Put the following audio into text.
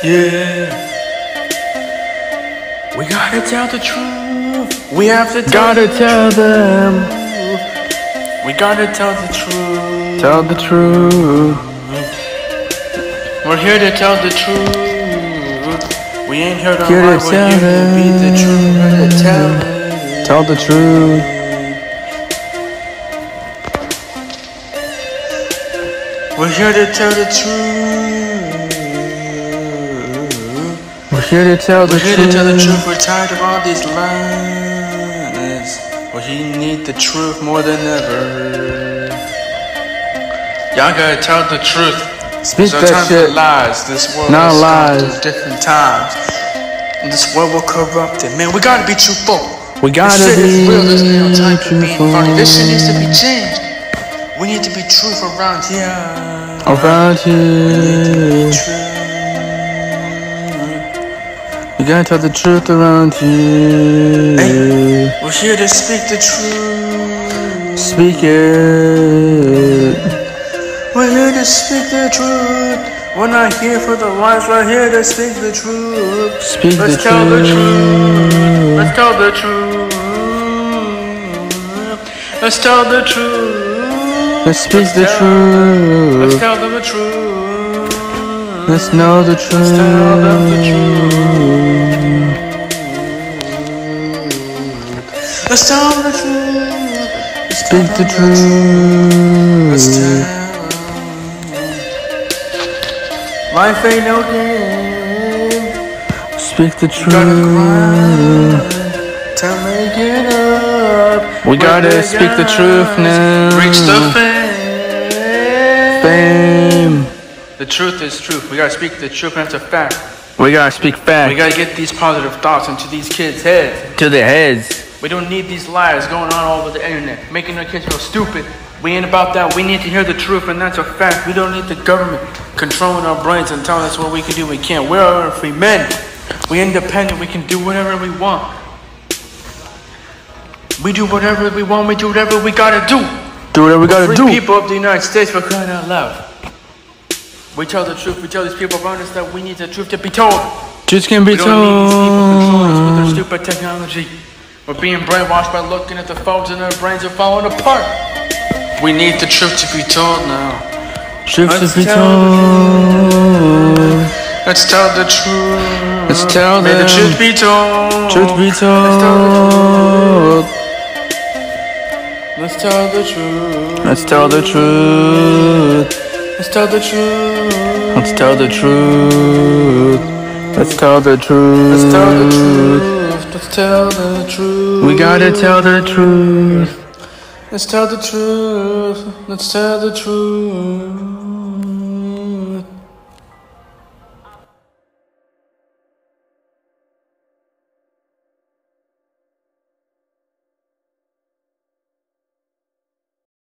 Yeah. We gotta tell the truth. We have to tell Gotta the tell them. We gotta tell the truth. tell the truth. We're here to tell the truth. We ain't here to Here to lie. We're tell here to be the truth. We're to tell it. Tell the truth. We're here to tell the truth. Here to tell the We're here to tell the truth. truth. We're tired of all these lies. Well, he need the truth more than ever. Y'all gotta tell the truth. Speak that shit. lies. This world Not is lies. different times. And this world will corrupt it. Man, we gotta be truthful. We This gotta shit is be real. There's no time for being truthful. funny. This shit needs to be changed. We need to be truth around here. around here. Gotta tell the truth around here. We're here to speak the truth. Speak it. We're here to speak the truth. We're not here for the lies. We're here to speak the truth. Speak Let's the tell the truth. truth. Let's tell the truth. Let's tell the truth. Let's speak the truth. Let's tell them the truth. Let's know the Let's tell them the truth. Let's tell the truth. Let's Speak the Let's truth. tell Life ain't no game. Speak the truth. grind to make it up. We gotta speak the truth now. Reach the fame. The truth is truth. We gotta speak the truth, and it's a fact. We gotta speak fact. We gotta get these positive thoughts into these kids' heads. to their heads. We don't need these lies going on all over the internet, making our kids feel stupid. We ain't about that. We need to hear the truth, and that's a fact. We don't need the government controlling our brains and telling us what we can do and we can't. We are free men. We independent. We can do whatever we want. We do whatever we want. We do whatever we gotta do. Do whatever we gotta free do. people of the United States for crying out loud. We tell the truth. We tell these people around us that we need the truth to be told. Truth can be We don't need these people controlling us with their told. stupid technology. We're being brainwashed by looking at the phones and our brains are falling apart. We need the truth to be told now. Truth to Let's be told. Let's tell the truth. Let's tell May the truth be told. Truth be Let's tell told. Let's tell the truth. Let's tell the truth. Let's tell the truth. Let's tell the truth. Let's tell the truth. Let's tell the truth. Let's tell the truth. We gotta tell the truth. Let's tell the truth. Let's tell the truth.